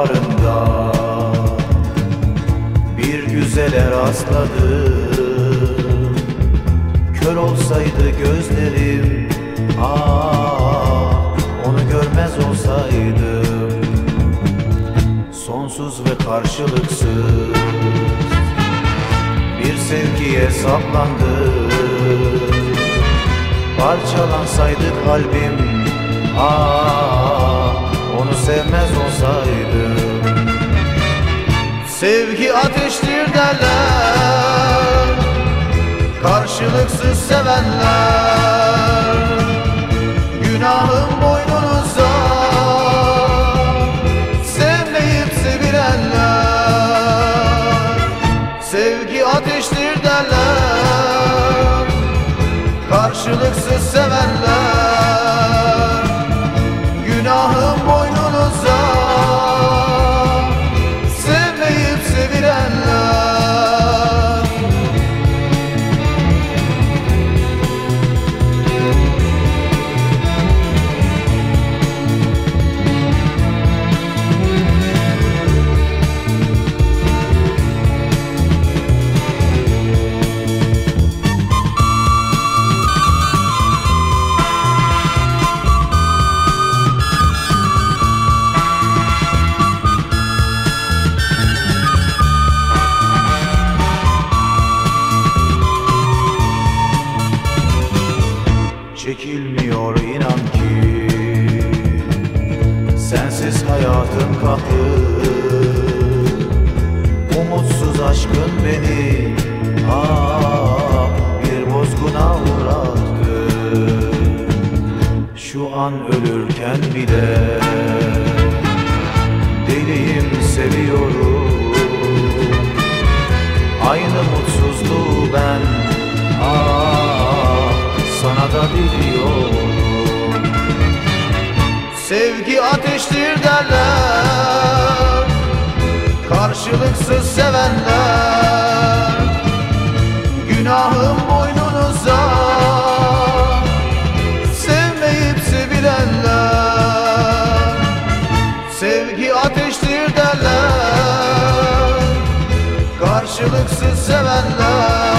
baharında Bir güzele rastladım. Kör olsaydı gözlerim Ah onu görmez olsaydım. Sonsuz ve karşılıksız Bir sevgiye saplandım. Parçalansaydı kalbim Ah onu sevmez olsaydım. Sevgi ateştir derler Karşılıksız sevenler. Günahım Çekilmiyor inan ki. Sensiz hayatım kalktı Umutsuz aşkın beni ah, Bir bozguna uğrattı. Şu an ölürken bile Sevgi ateştir derler. Karşılıksız sevenler. Günahım boynunuza Sevmeyip sevilenler. Sevgi ateştir derler. Karşılıksız sevenler